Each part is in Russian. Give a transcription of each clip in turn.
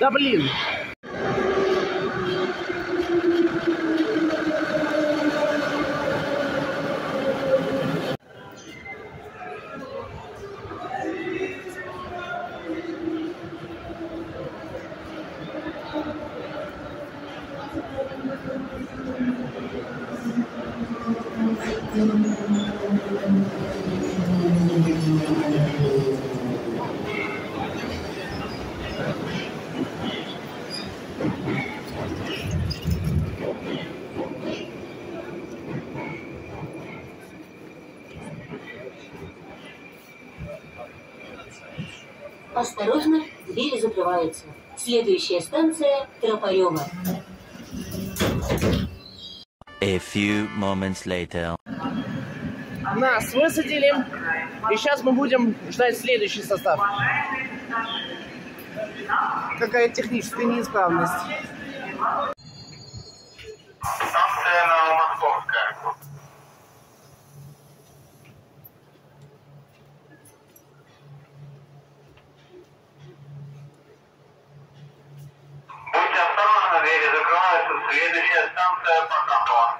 Да блин! Thank you. открываются. Следующая станция – Тропарева. A few moments later. Нас высадили, и сейчас мы будем ждать следующий состав. Какая техническая неисправность. Станция на Московской. двери закрываются. Следующая станция Потапова.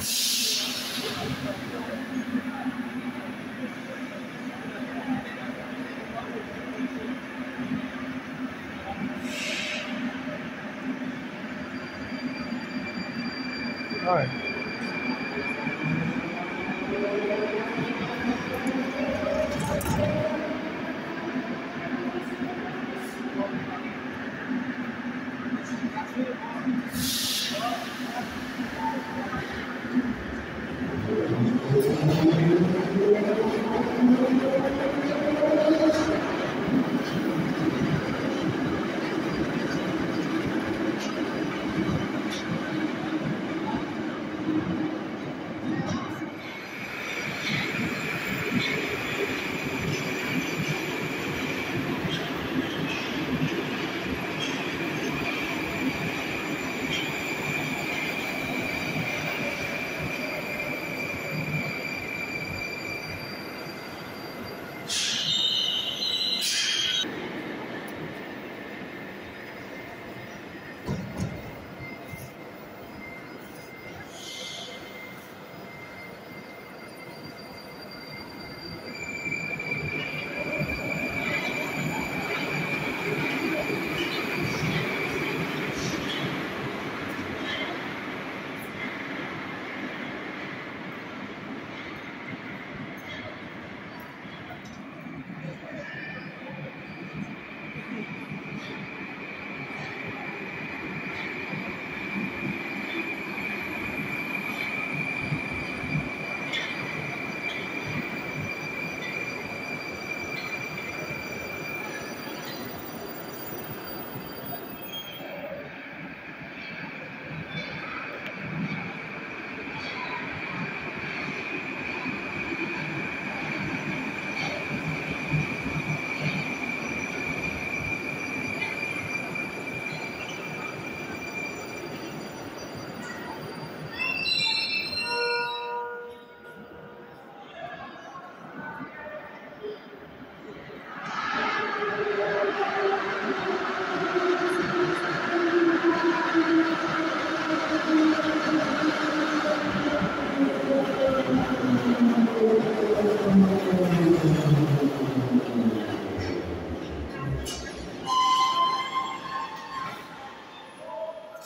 Yes.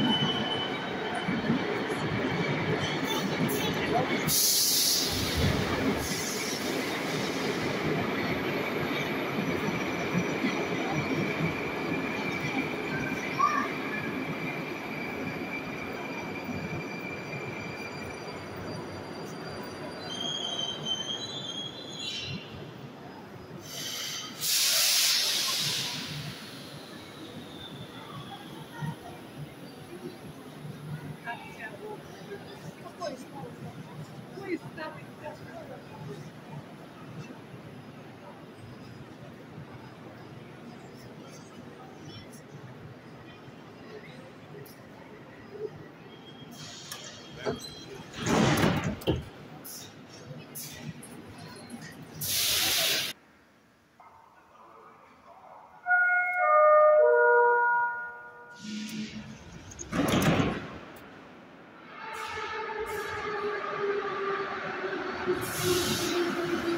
you すごい。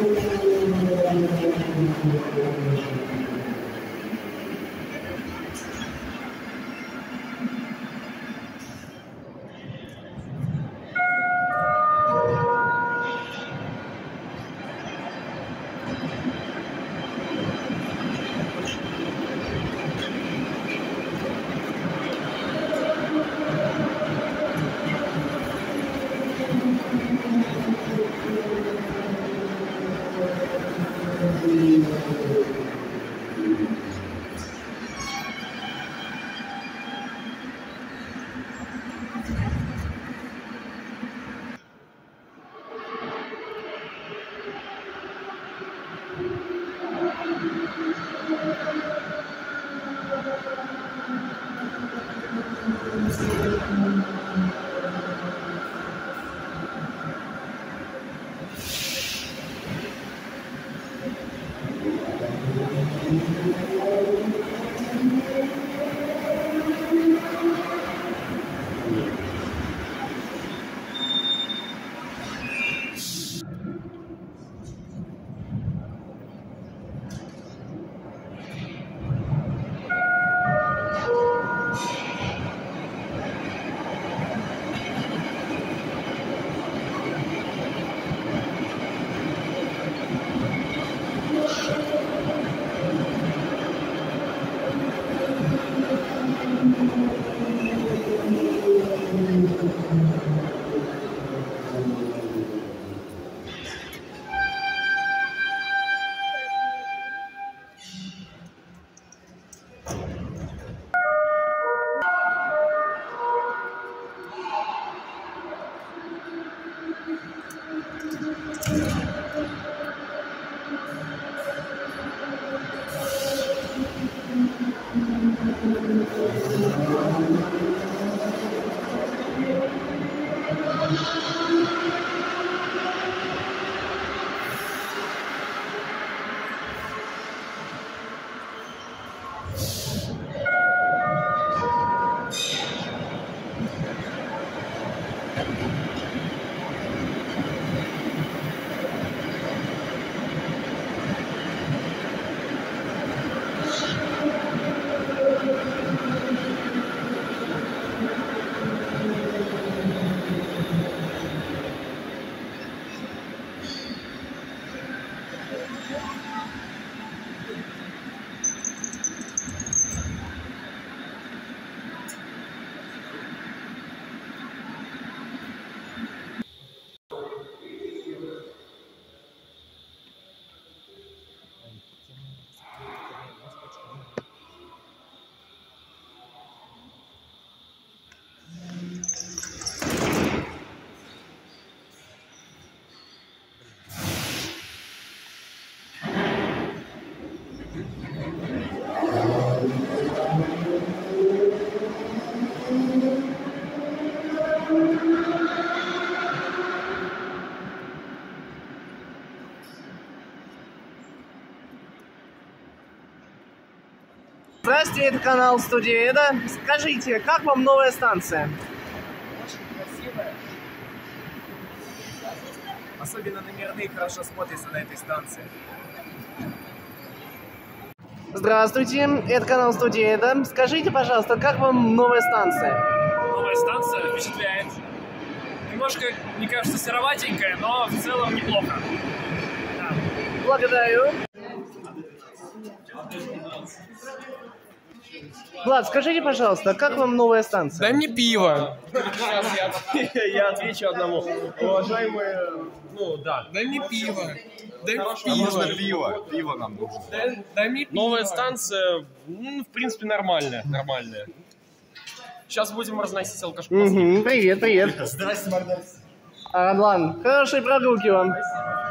Thank you. Здравствуйте, это канал Студия Эда. Скажите, как вам новая станция? красивая. Особенно номерные хорошо смотрятся на этой станции. Здравствуйте, это канал Студия Эда. Скажите, пожалуйста, как вам новая станция? Новая станция впечатляет. Немножко, мне кажется, сероватенькая, но в целом неплохо. Благодарю. Влад, скажите, пожалуйста, как вам новая станция? Дай мне пиво. Сейчас я, я отвечу одному. Уважаемые, ну да. Дай мне пиво. Дай мне пиво. пиво. Пиво нам нужно. Дай, дай мне пиво. Новая станция, ну, в принципе, нормальная. Нормальная. Сейчас будем разносить алкашку. Мгм, привет, привет. Здрасте, Мордас. Адлан, хорошей прогулки вам. Thank